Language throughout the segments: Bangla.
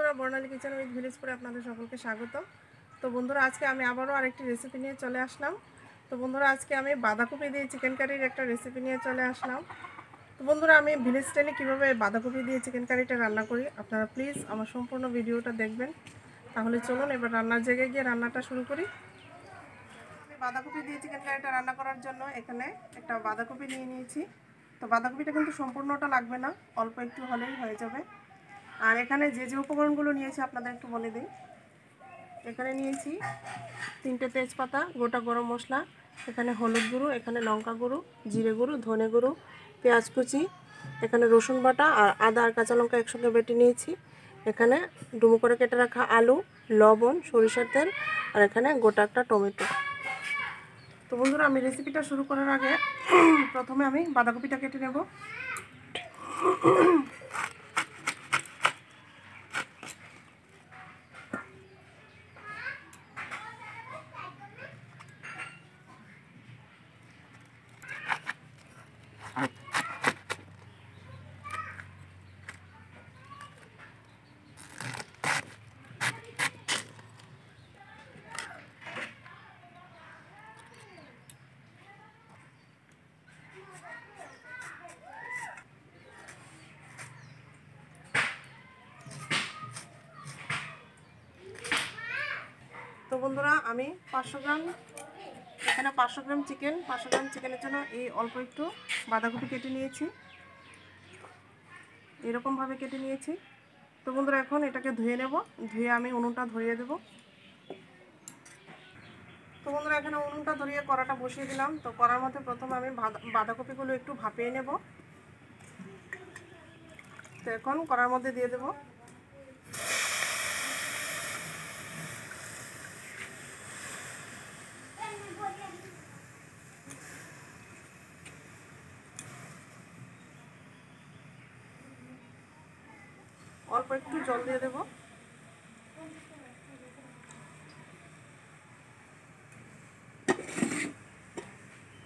বন্ধুরা বর্ণালী কিচেন উইথ ভিলেজ করে আপনাদের সকলকে স্বাগত। তো বন্ধুরা, আজকে আমি আবারও আরেকটি রেসিপি নিয়ে চলে আসলাম। তো বন্ধুরা, আজকে আমি বাঁধাকপি দিয়ে চিকেন কারির একটা রেসিপি নিয়ে চলে আসলাম। তো বন্ধুরা, আমি ভিলেজ স্টাইলে কীভাবে বাঁধাকপি দিয়ে চিকেন কারিটা রান্না করি, আপনারা প্লিজ আমার সম্পূর্ণ ভিডিওটা দেখবেন। তাহলে চলুন, এবার রান্নার জায়গায় গিয়ে রান্নাটা শুরু করি। আমি বাঁধাকপি দিয়ে চিকেন কারিটা রান্না করার জন্য এখানে একটা বাঁধাকপি নিয়ে নিয়েছি। তো বাঁধাকপিটা কিন্তু সম্পূর্ণটা লাগবে না, অল্প একটু হলেই হয়ে যাবে। আর এখানে যে যে উপকরণগুলো নিয়েছি আপনাদের একটু বলে দিই। এখানে নিয়েছি তিনটে তেজপাতা, গোটা গরম মশলা, এখানে হলুদ গুঁড়ো, এখানে লঙ্কা গুঁড়ো, জিরে গুঁড়ো, ধনে গুঁড়ো, পেঁয়াজ কুচি, এখানে রসুন বাটা আর আদা আর কাঁচা লঙ্কা একসঙ্গে বেটে নিয়েছি। এখানে ডুমো করে কেটে রাখা আলু, লবণ, সরিষার তেল আর এখানে গোটা একটা টমেটো। তো বন্ধুরা, আমি রেসিপিটা শুরু করার আগে প্রথমে আমি বাঁধাকপিটা কেটে নেব। বন্ধুরা, আমি পাঁচশো গ্রাম, এখানে পাঁচশো গ্রাম চিকেন, পাঁচশো গ্রাম চিকেনের জন্য এই অল্প একটু বাঁধাকপি কেটে নিয়েছি। এরকমভাবে কেটে নিয়েছি। তো বন্ধুরা, এখন এটাকে ধুয়ে নেব। ধুয়ে আমি উনুনটা ধরিয়ে দেব। তো বন্ধুরা, এখানে উনুনটা ধরিয়ে কড়াটা বসিয়ে দিলাম। তো কড়ার মধ্যে প্রথমে আমি বাঁধা- বাঁধাকপিগুলো একটু ভাপিয়ে নেব। তো এখন কড়ার মধ্যে দিয়ে দেবো। অল্প একটু জল দিয়ে দেব।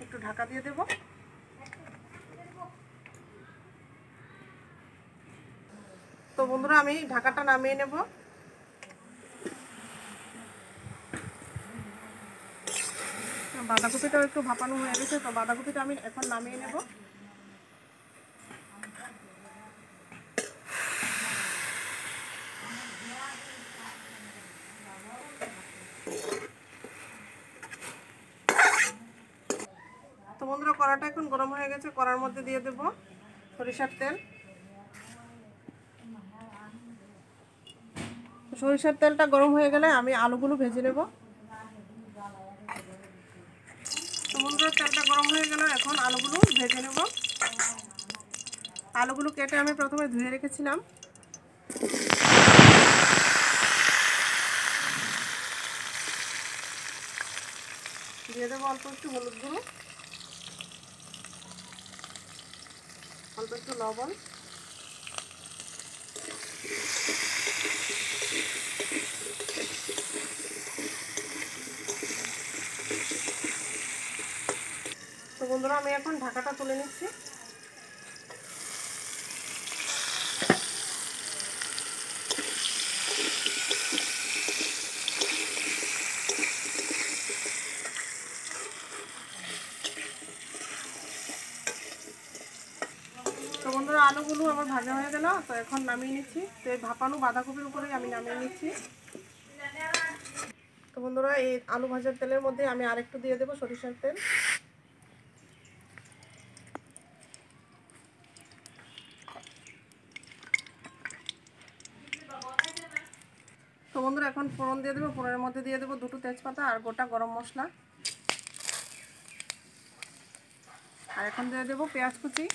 একটু ঢাকা দিয়ে দেব। তো বন্ধুরা, আমি ঢাকাটা নামিয়ে নেব। বাঁধাকপিটাও একটু ভাপানো হয়ে গেছে, তো বাঁধাকপিটা আমি এখন নামিয়ে নেব তো বন্ধুরা কড়াটা এখন গরম হয়ে গেছে, কড়ার মধ্যে দিয়ে দেব সরিষার তেল। সরিষার তেলটা গরম হয়ে গেলে আমি আলুগুলো ভেজে নেব। বন্ধুরা তেলটা গরম হয়ে গেল এখন আলুগুলো ভেজে নেব। আলুগুলো কেটে আমি প্রথমে ধুয়ে রেখেছিলাম। দিয়ে দেবো অল্প একটু হলুদ গুঁড়ো। অল্প একটু লবণ। তো বন্ধুরা আমি এখন ঢাকাটা তুলে নিচ্ছি। আলুগুলো আমার ভাজা হয়ে গেল, তো এখন নামিয়ে নিচ্ছি। তো এই ভাপানো বাঁধাকপির উপরেই আমি নামিয়ে নিচ্ছি। তো বন্ধুরা, এই আলু ভাজার তেলের মধ্যে আমি আরেকটু দিয়ে দেবো সরিষার তেল। তো বন্ধুরা, এখন ফোড়ন দিয়ে দেবো। ফোড়নের মধ্যে দিয়ে দেবো দুটো তেজপাতা আর গোটা গরম মশলা। আর এখন দিয়ে দেবো পেঁয়াজ কুচি।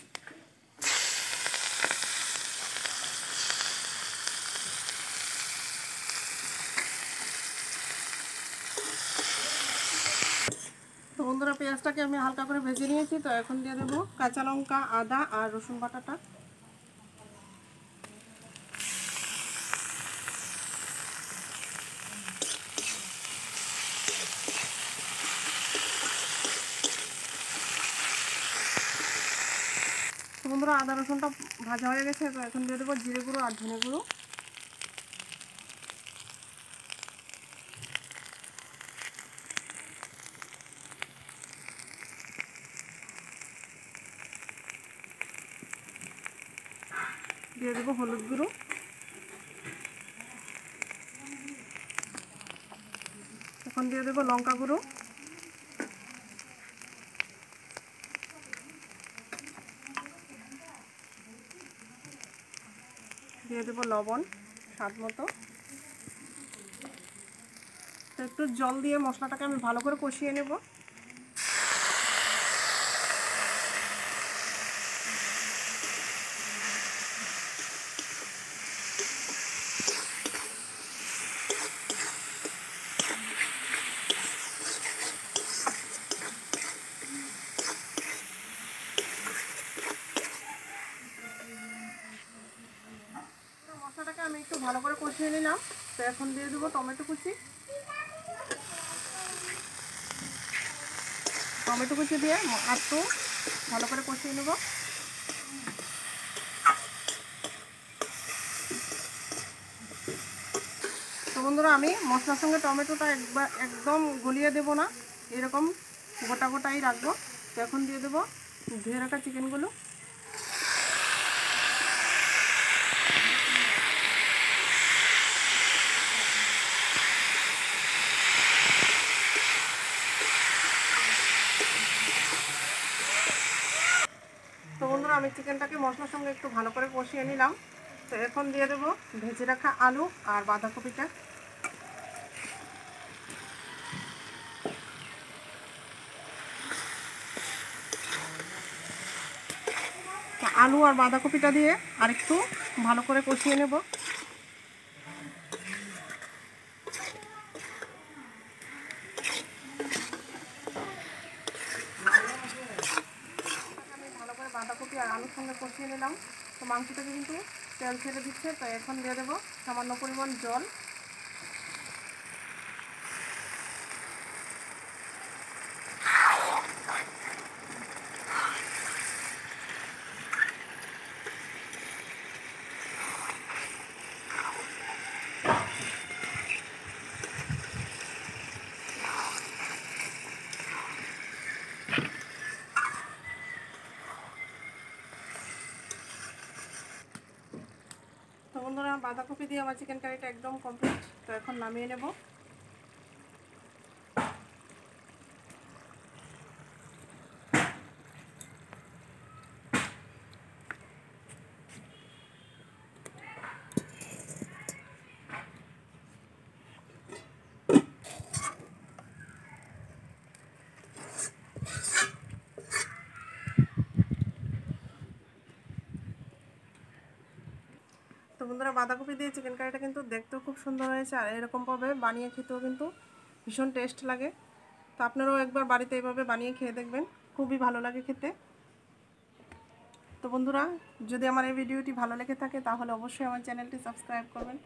বন্ধুরা, পেঁয়াজটাকে আমি হালকা করে ভেজে নিয়েছি, তো এখন দিয়ে দেবো কাঁচা লঙ্কা, আদা আর রসুন বাটাটা। বন্ধুরা, আদা রসুনটা ভাজা হয়ে গেছে, তো এখন দিয়ে দেবো জিরে গুঁড়ো আর ধনে গুঁড়ো। দিয়ে দেবো হলুদ গুঁড়ো। এখন দিয়ে দেবো লঙ্কা গুঁড়ো। দিয়ে দেবো লবণ, স্বাদ মতো। একটু জল দিয়ে মশলাটাকে আমি ভালো করে কষিয়ে নেব তো মশলাটাকে আমি একটু ভালো করে কষিয়ে নিলাম। তো এখন দিয়ে দেবো টমেটো কুচি। টমেটো কুচি দিয়ে একটু ভালো করে কষিয়ে নেব। তো বন্ধুরা, আমি মশলার সঙ্গে টমেটোটা একবার একদম গলিয়ে দেব না। এরকম গোটা গোটাই রাখব। তো এখন দিয়ে দেবো ধুয়ে রাখা চিকেনগুলো তো বন্ধুরা আমি চিকেনটাকে মশলার সঙ্গে একটু ভালো করে কষিয়ে নিলাম। তো এখন দিয়ে দেব ভেজে রাখা আলু আর বাঁধাকপিটা। আলু আর বাঁধাকপিটা দিয়ে আরেকটু ভালো করে কষিয়ে নেব আমি ভালো করে বাঁধাকপি আর আলুর সঙ্গে কষিয়ে নিলাম। তো মাংসটাকে কিন্তু তেল ছেড়ে দিচ্ছে, তো এখন দিয়ে দেবো সামান্য পরিমাণ জল তো বন্ধুরা বাঁধাকপি দিয়ে আমার চিকেন কারিটা একদম কমপ্লিট তো এখন নামিয়ে নেব। তো বাঁধাকপি দিয়ে চিকেন কারিটা কিন্তু দেখতেও খুব সুন্দর হয়েছে। আর এরকমভাবে বানিয়ে খেতেও কিন্তু ভীষণ টেস্ট লাগে। তো আপনারাও একবার বাড়িতে এইভাবে বানিয়ে খেয়ে দেখবেন। খুবই ভালো লাগে খেতে। তো বন্ধুরা, যদি আমার এই ভিডিওটি ভালো লেগে থাকে, তাহলে অবশ্যই আমার চ্যানেলটি সাবস্ক্রাইব করবেন।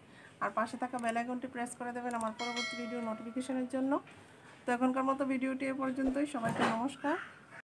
আর পাশে থাকা বেল আইকনটি প্রেস করে দেবেন আমার পরবর্তী ভিডিও নোটিফিকেশনের জন্য। তো এখনকার মতো ভিডিওটি এ পর্যন্তই। সবাইকে নমস্কার।